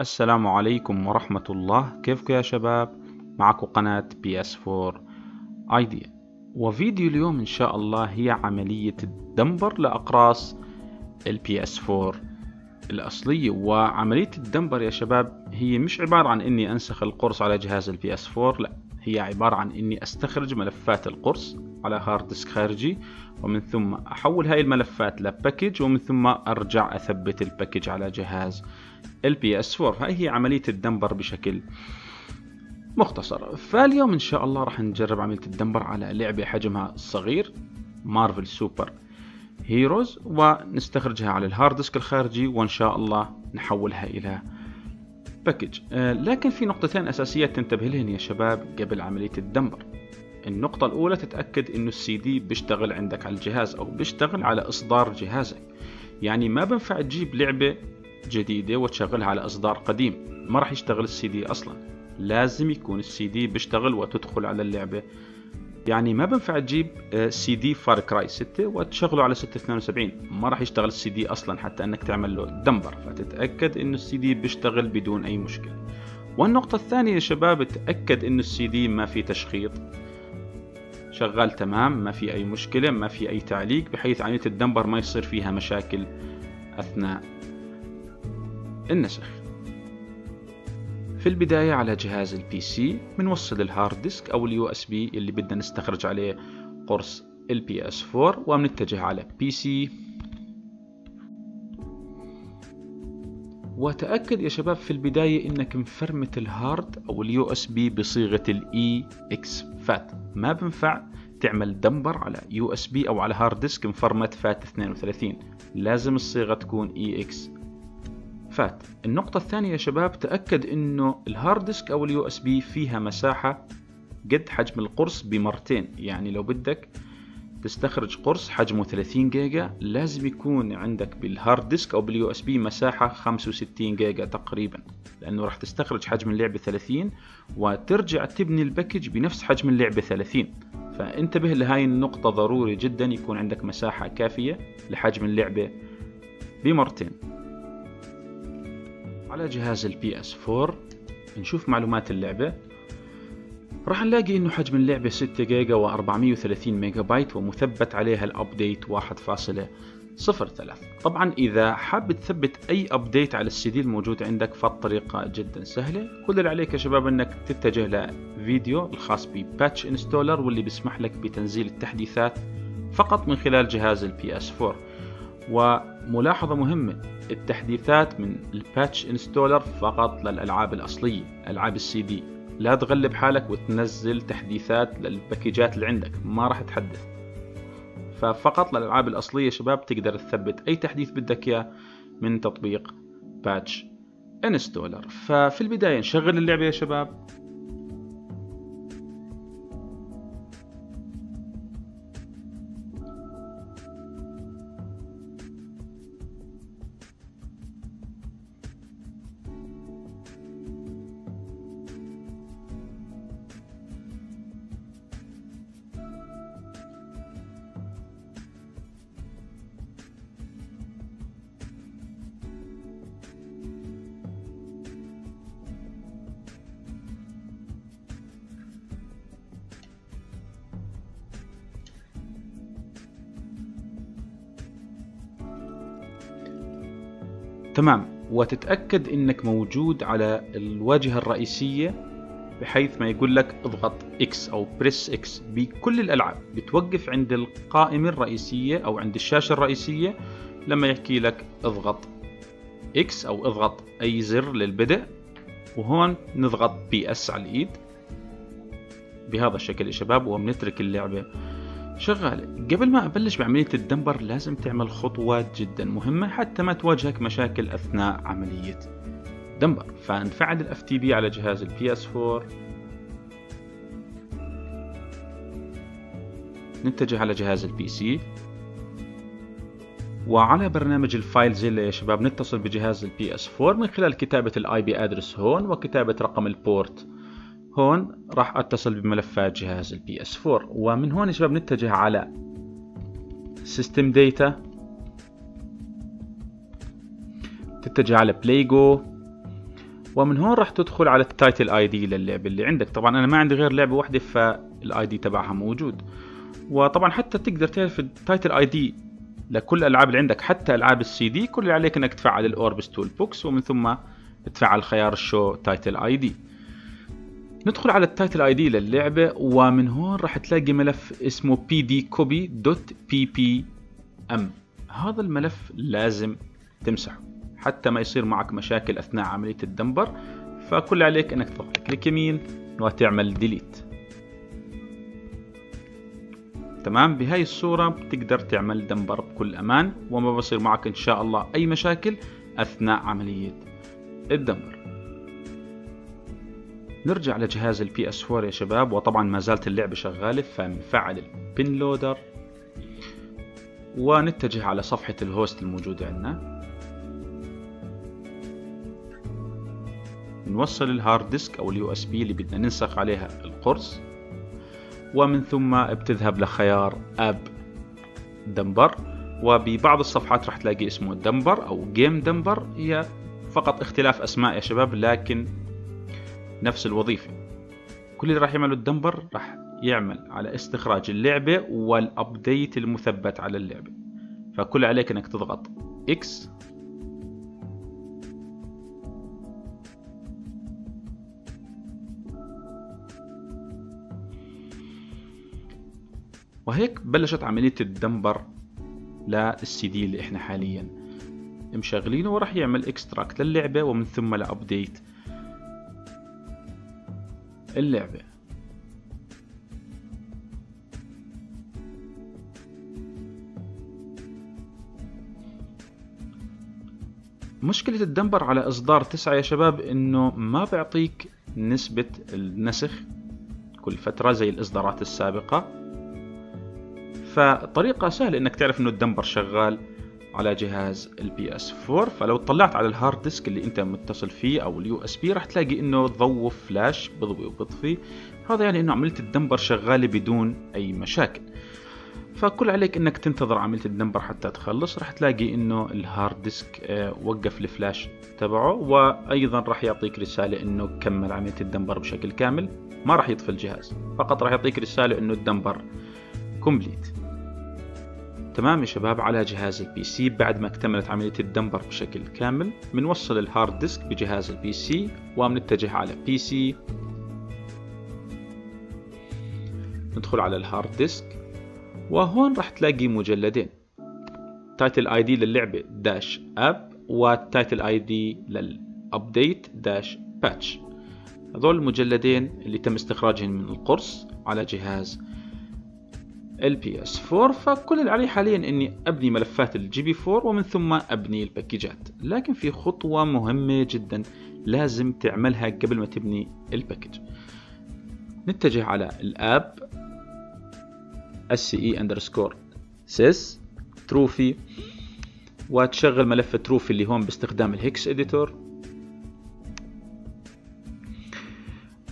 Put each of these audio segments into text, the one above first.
السلام عليكم ورحمة الله. كيفكم يا شباب؟ معكم قناة PS4 Idea. وفيديو اليوم إن شاء الله هي عملية ال dumper لأقراص ال PS4 الأصلية. وعملية الدمبر يا شباب هي مش عبارة عن إني أنسخ القرص على جهاز ال PS4 لا هي عبارة عن إني أستخرج ملفات القرص على hard disk خارجي ومن ثم أحول هاي الملفات ل package ومن ثم أرجع أثبت ال package على جهاز ال PS4 هاي هي عملية ال dumper بشكل مختصر. فاليوم إن شاء الله راح نجرب عملية ال dumper على لعبة حجمها صغير Marvel Super Heroes ونستخرجها على ال hard disk الخارجي وإن شاء الله نحولها إلى package آه، لكن في نقطتين اساسيات تنتبه لهن يا شباب قبل عملية ال dumper. النقطة الأولى تتأكد إنه السي دي بيشتغل عندك على الجهاز أو بيشتغل على إصدار جهازك. يعني ما بنفع تجيب لعبة جديدة وتشغلها على إصدار قديم. ما راح يشتغل السي دي أصلا. لازم يكون السي دي بيشتغل وتدخل على اللعبة. يعني ما بنفع تجيب CD Far Cry 6 وتشغله على 672 ما راح يشتغل السي دي أصلا حتى إنك تعمل له dumper. فتتأكد إنه السي دي بيشتغل بدون أي مشكلة. والنقطة الثانية يا شباب تأكد إنه السي دي ما في تشخيط. شغال تمام ما في أي مشكلة ما في أي تعليق بحيث عملية ال dumper ما يصير فيها مشاكل أثناء النسخ. في البداية على جهاز ال PC بنوصل ال hard disk أو ال USB اللي بدنا نستخرج عليه قرص ال PS4 وبنتجه على PC وتأكد يا شباب في البداية إنك مفرمت ال hard أو ال USB بصيغة ال exFAT ما بنفع تعمل dumper على USB أو على hard disk مفرمت FAT 32 لازم الصيغة تكون exFAT النقطة الثانية يا شباب تأكد إنه ال hard disk أو ال USB فيها مساحة قد حجم القرص بمرتين. يعني لو بدك تستخرج قرص حجمه 30 جيجا لازم يكون عندك بال hard disk أو بال USB مساحة 65 جيجا تقريبا لأنه راح تستخرج حجم اللعبة 30 وترجع تبني ال package بنفس حجم اللعبة 30 فانتبه لهاي النقطة ضروري جدا يكون عندك مساحة كافية لحجم اللعبة بمرتين. على جهاز ال PS4 نشوف معلومات اللعبة. راح نلاقي إنه حجم اللعبة 6 جيجا و430 ميجا بايت ومثبت عليها ال update 1.03 طبعا إذا حاب تثبت أي update على السي دي الموجود عندك فالطريقة جدا سهلة. كل اللي عليك يا شباب إنك تتجه لفيديو الخاص ب patch installer واللي بيسمح لك بتنزيل التحديثات فقط من خلال جهاز ال PS4 وملاحظة مهمة التحديثات من ال patch installer فقط للألعاب الأصلية ألعاب السي دي. لا تغلب حالك وتنزل تحديثات لل packageات اللي عندك ما راح تحدث. ففقط للألعاب الأصلية شباب تقدر تثبت أي تحديث بدك إياه من تطبيق باتش انستولر. ففي البداية نشغل اللعبة يا شباب. تمام. وتتأكد إنك موجود على الواجهة الرئيسية بحيث ما يقول لك اضغط X أو press X بكل الألعاب. بتوقف عند القائمة الرئيسية أو عند الشاشة الرئيسية لما يحكي لك اضغط X أو اضغط أي زر للبدء وهون نضغط PS على الإيد. بهذا الشكل يا شباب وبنترك اللعبة شغالة قبل ما أبلش بعملية ال dumper لازم تعمل خطوات جدا مهمة حتى ما تواجهك مشاكل أثناء عملية dumper. ال FTP على جهاز ال PS4 نتجه على جهاز ال PC وعلى برنامج ال FileZilla يا شباب نتصل بجهاز ال PS4 من خلال كتابة ال IP address هون وكتابة رقم ال port هون راح اتصل بملفات جهاز ال PS4 ومن هون يا شباب نتجه على system data تتجه على playgo ومن هون راح تدخل على ال title ID للعبه اللي عندك. طبعا أنا ما عندي غير لعبة واحدة فال ID تبعها موجود. وطبعا حتى تقدر تعرف ال title ID لكل الالعاب اللي عندك حتى ألعاب السي دي كل اللي عليك إنك تفعل ال Orbis Toolbox ومن ثم تفعل خيار ال show title ID ندخل على ال title ID للعبة ومن هون راح تلاقي ملف اسمه pdcopy.ppm هذا الملف لازم تمسحه حتى ما يصير معك مشاكل أثناء عملية ال dumper فكل عليك إنك تضغط click يمين وتعمل delete تمام؟ بهاي الصورة بتقدر تعمل dumper بكل أمان وما بصير معك إن شاء الله أي مشاكل أثناء عملية ال dumper. نرجع لجهاز ال PS4 يا شباب وطبعا ما زالت اللعبة شغالة فنفعل ال bin loader ونتجه على صفحة ال host الموجودة عندنا. نوصل ال hard disk أو ال USB اللي بدنا ننسخ عليها القرص. ومن ثم بتذهب لخيار app dumper وببعض الصفحات راح تلاقي اسمه dumper أو game dumper هي فقط اختلاف أسماء يا شباب لكن نفس الوظيفة. كل اللي راح يعمله ال dumper راح يعمل على استخراج اللعبة وال update المثبت على اللعبة. فكل عليك إنك تضغط X. وهيك بلشت عملية ال dumper لل CD اللي إحنا حاليا. مشغلينه وراح يعمل extract للعبة ومن ثم ل update اللعبة. مشكلة ال dumper على إصدار تسعة يا شباب إنه ما بيعطيك نسبة النسخ كل فترة زي الإصدارات السابقة. فطريقة سهلة إنك تعرف إنه ال dumper شغال. على جهاز ال PS 4 فلو طلعت على ال hard disk اللي انت متصل فيه أو ال USB راح تلاقي إنه ضوء فلاش بضوي وبطفي هذا يعني إنه عملية ال dumper شغالة بدون أي مشاكل. فكل عليك إنك تنتظر عملية ال dumper حتى تخلص. راح تلاقي إنه ال hard disk آه، وقف الفلاش تبعه وأيضا راح يعطيك رسالة إنه كمل عملية ال dumper بشكل كامل. ما راح يطفي الجهاز فقط راح يعطيك رسالة إنه ال dumper complete تمام يا شباب؟ على جهاز ال PC بعد ما اكتملت عملية ال dumper بشكل كامل بنوصل ال hard disk بجهاز ال PC وبنتجه على PC ندخل على ال hard disk وهون راح تلاقي مجلدين. title ID للعبة dash app وال title ID لل update dash patch هذول المجلدين اللي تم استخراجهم من القرص على جهاز ال PS 4 فكل اللي علي حاليا إني أبني ملفات ال GP 4 ومن ثم أبني ال package ات لكن في خطوة مهمة جدا لازم تعملها قبل ما تبني ال package نتجه على ال app sce underscore sys trophy وتشغل ملف trophy اللي هون باستخدام ال hex editor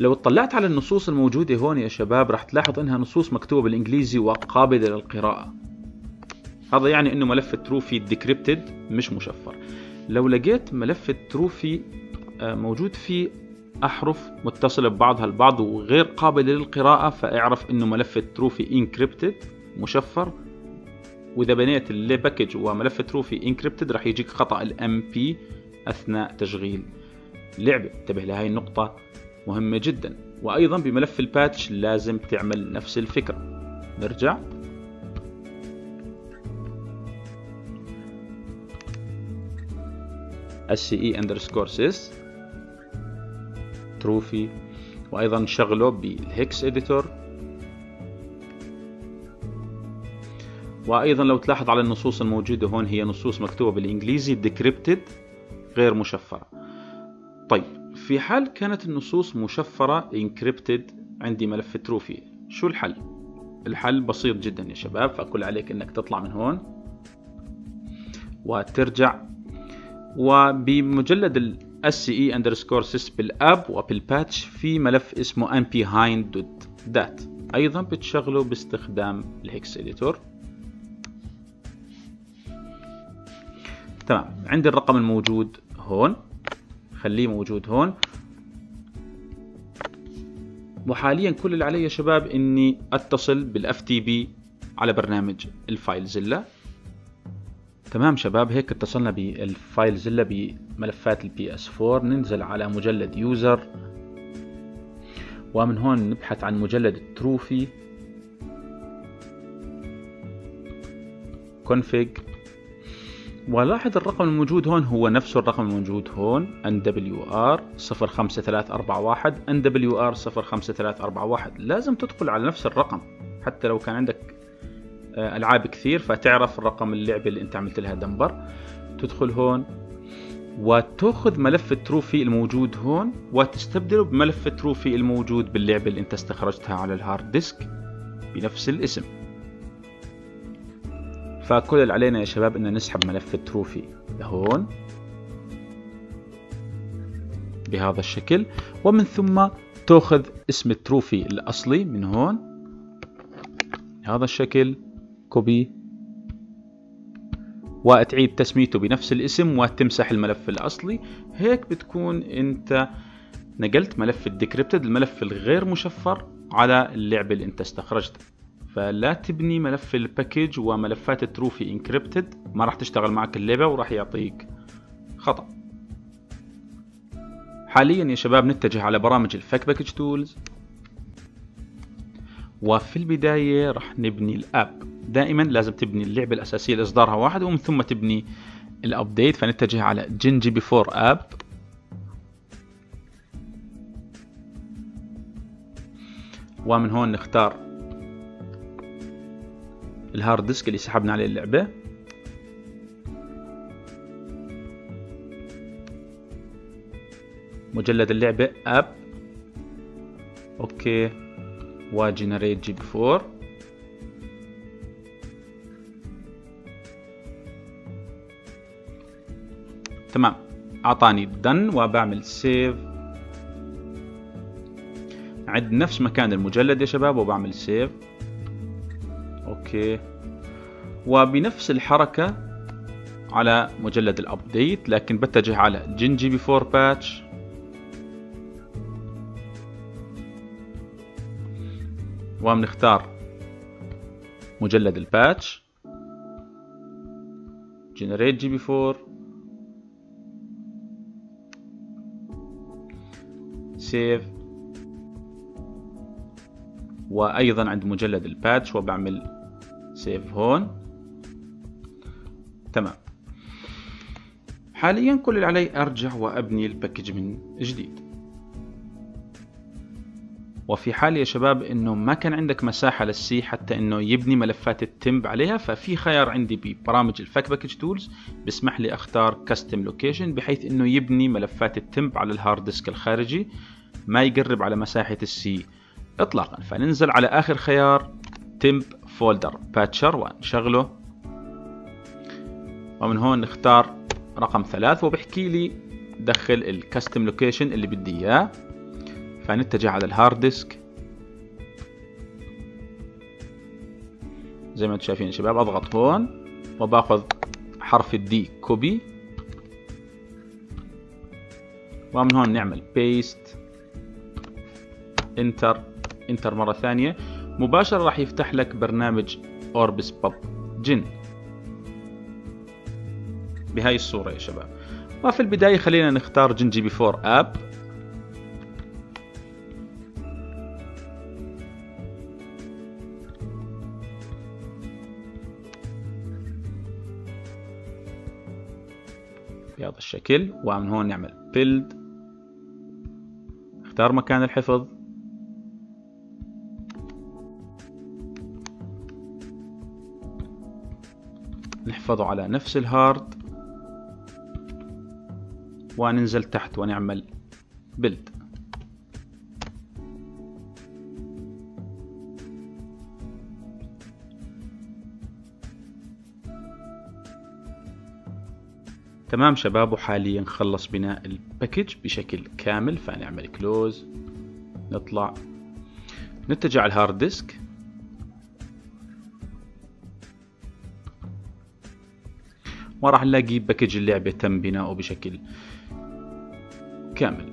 لو اطلعت على النصوص الموجودة هون يا شباب راح تلاحظ إنها نصوص مكتوبة بالإنجليزي وقابلة للقراءة. هذا يعني إنه ملف ال trophy decrypted مش مشفر. لو لقيت ملف ال trophy آه، موجود فيه أحرف متصلة ببعضها البعض وغير قابلة للقراءة فاعرف إنه ملف ال trophy encrypted مشفر. وإذا بنيت ال package وملف trophy encrypted راح يجيك خطأ ال MP أثناء تشغيل. اللعبة انتبه لهي النقطة. مهمة جدا وأيضا بملف ال patch لازم تعمل نفس الفكرة. نرجع. Sce underscore sys. trophy وأيضا نشغله بال hex editor وأيضا لو تلاحظ على النصوص الموجودة هون هي نصوص مكتوبة بالإنجليزي decrypted غير مشفرة. طيب. في حال كانت النصوص مشفرة encrypted عندي ملف trophy. شو الحل؟ الحل بسيط جدا يا شباب فكل عليك إنك تطلع من هون وترجع. وبمجلد ال sce underscore sys بال app وبال patch في ملف اسمه npbind.dat أيضا بتشغله باستخدام ال hex editor تمام عندي الرقم الموجود هون. خليه موجود هون. وحاليا كل اللي علي يا شباب إني أتصل بال FTP على برنامج ال FileZilla تمام شباب هيك اتصلنا بال FileZilla بملفات ال PS 4 ننزل على مجلد user ومن هون نبحث عن مجلد ال trophy config. ولاحظ الرقم الموجود هون هو نفس الرقم الموجود هون NPWR 05341 NPWR 05341 لازم تدخل على نفس الرقم حتى لو كان عندك آه، ألعاب كثير فتعرف الرقم اللعبة اللي أنت عملت لها dumper. تدخل هون وتأخذ ملف ال trophy الموجود هون وتستبدله بملف ال trophy الموجود باللعبة اللي أنت استخرجتها على ال hard disk بنفس الاسم. فكل اللي علينا يا شباب ان نسحب ملف ال trophy لهون بهذا الشكل. ومن ثم تأخذ اسم ال trophy الأصلي من هون. بهذا الشكل copy وتعيد تسميته بنفس الاسم وتمسح الملف الأصلي. هيك بتكون أنت نقلت ملف ال decrypted الملف الغير مشفر على اللعبة اللي أنت استخرجتها. فلا تبني ملف ال package وملفات ال trophy encrypted ما راح تشتغل معك اللعبة وراح يعطيك خطأ. حاليا يا شباب نتجه على برامج ال fake package tools وفي البداية راح نبني ال app دائما لازم تبني اللعبة الأساسية اللي إصدارها واحد ومن ثم تبني ال update فنتجه على gen GP4 app ومن هون نختار ال hard disk اللي سحبنا عليه اللعبة. مجلد اللعبة app. Okay. و generate GP4 تمام. أعطاني done وبعمل save عند نفس مكان المجلد يا شباب وبعمل save okay. وبنفس الحركة على مجلد ال update لكن بتجه على gen GP4 patch وبنختار مجلد ال patch generate GP4 save. وأيضا عند مجلد ال patch وبعمل save هون. تمام. حاليا كل اللي علي أرجع وأبني ال package من جديد. وفي حال يا شباب إنه ما كان عندك مساحة لل C حتى إنه يبني ملفات ال temp عليها ففي خيار عندي ببرامج ال fake package tools بسمح لي أختار custom location بحيث إنه يبني ملفات ال temp على ال hard disk الخارجي ما يقرب على مساحة ال C اطلاقا. فننزل على آخر خيار temp folder patcher ونشغله ومن هون نختار رقم ثلاث وبحكي لي دخل ال custom location اللي بدي إياه. فنتجه على ال hard disk زي ما أنتم شايفين شباب أضغط هون وباخذ حرف ال D copy ومن هون نعمل paste enter enter مرة ثانية. مباشرة راح يفتح لك برنامج orbis pub gen بهاي الصورة يا شباب. وفي البداية خلينا نختار gen GP4 app بهذا الشكل ومن هون نعمل build اختار مكان الحفظ. نحفظه على نفس ال hard وننزل تحت ونعمل build تمام شباب وحاليا خلص بناء ال package بشكل كامل فنعمل close نطلع نتجه على ال hard disk وراح نلاقي package اللعبة تم بناؤه بشكل كامل.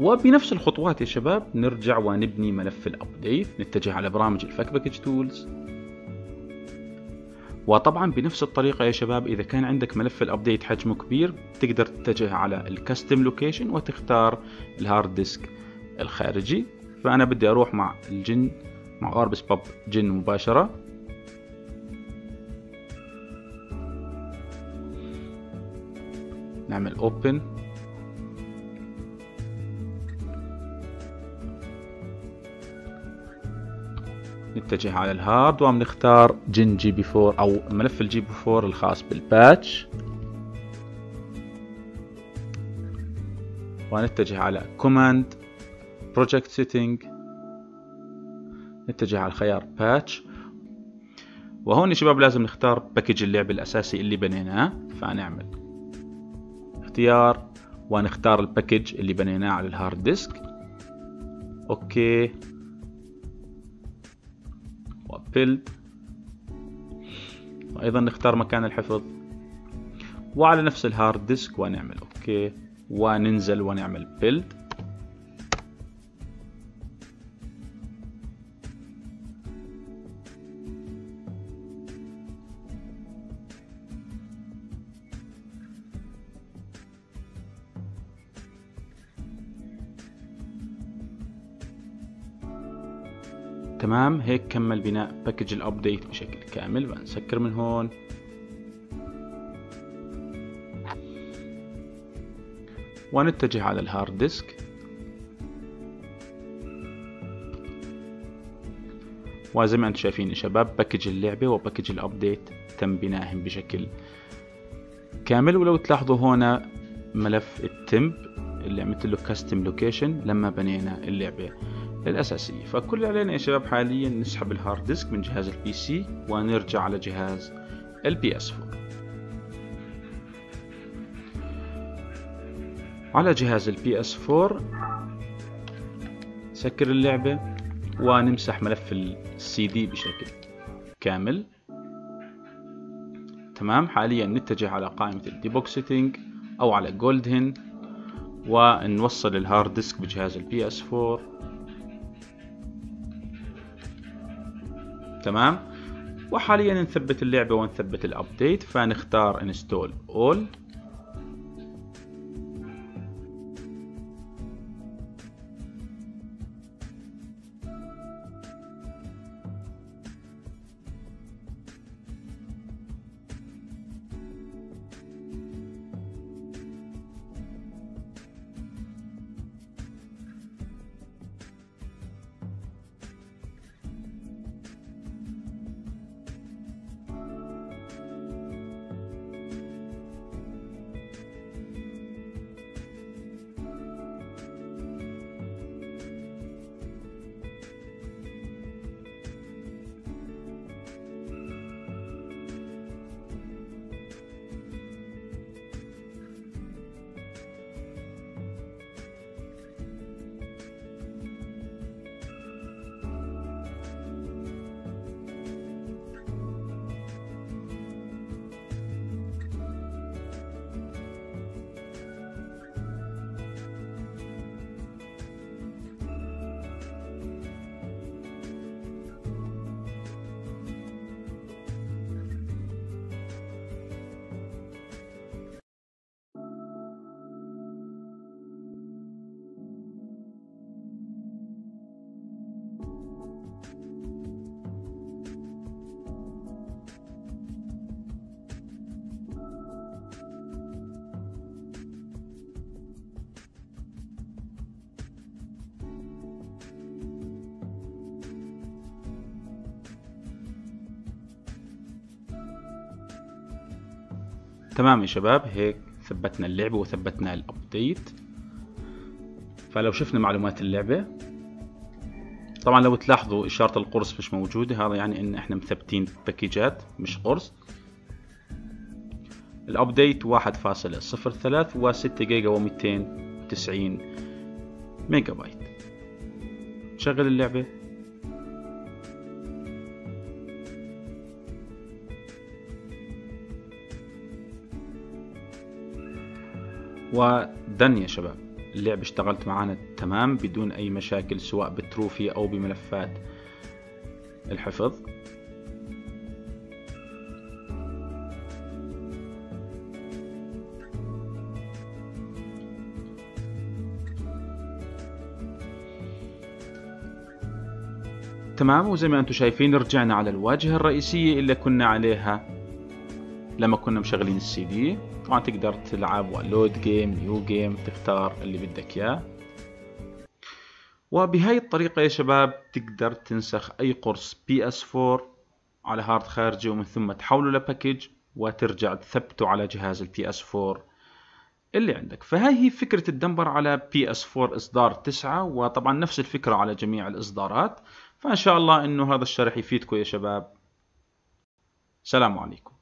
وبنفس الخطوات يا شباب نرجع ونبني ملف ال update نتجه على برامج ال fake package tools وطبعا بنفس الطريقة يا شباب إذا كان عندك ملف ال update حجمه كبير تقدر تتجه على ال custom location وتختار ال hard disk الخارجي. فأنا بدي أروح مع ال gen مع orbis pub gen مباشرة. نعمل open. نتجه على ال hard وبنختار gen GP4 أو ملف ال GP4 الخاص بال patch ونتجه على command project setting نتجه على خيار patch وهون شباب لازم نختار package اللعبة الأساسي اللي بنيناه. فنعمل اختيار ونختار ال package اللي بنيناه على ال hard disk Okay. و build وأيضا نختار مكان الحفظ. وعلى نفس ال hard disk ونعمل okay. وننزل ونعمل build تمام؟ هيك كمل بناء package ال update بشكل كامل بنسكر من هون. ونتجه على ال hard disk وزي ما أنتم شايفين يا شباب package اللعبة و package ال update تم بنائهم بشكل كامل. ولو تلاحظوا هنا ملف ال temp اللي عملت له custom location لما بنينا اللعبة. الأساسية. فكل اللي علينا يا شباب حاليا نسحب ال hard disk من جهاز ال PC ونرجع على جهاز ال PS4 على جهاز ال PS4 نسكر اللعبة ونمسح ملف السي دي بشكل كامل. تمام؟ حاليا نتجه على قائمة ال debug setting أو على GoldHEN ونوصل ال hard disk بجهاز ال PS4 تمام؟ وحاليا نثبت اللعبة ونثبت ال update فنختار install all تمام يا شباب هيك ثبتنا اللعبة وثبتنا ال update فلو شفنا معلومات اللعبة طبعا لو تلاحظوا إشارة القرص مش موجودة هذا يعني إن إحنا مثبتين باكيجات مش قرص. ال update واحد فاصلة صفر ثلاث وستة جيجا وميتين وتسعين ميجا بايت نشغل اللعبة. ودن يا شباب. اللعبة اشتغلت معانا تمام بدون أي مشاكل سواء بتروفي أو بملفات الحفظ. تمام وزي ما أنتم شايفين رجعنا على الواجهة الرئيسية اللي كنا عليها. لما كنا مشغلين السي دي طبعا تقدر تلعب load game new game تختار اللي بدك إياه. وبهاي الطريقة يا شباب تقدر تنسخ أي قرص PS 4 على hard خارجي ومن ثم تحوله ل package وترجع تثبته على جهاز ال PS 4 اللي عندك. فهاي هي فكرة ال dumper على PS 4 إصدار 9 وطبعا نفس الفكرة على جميع الإصدارات. فإن شاء الله إنه هذا الشرح يفيدكم يا شباب. سلام عليكم.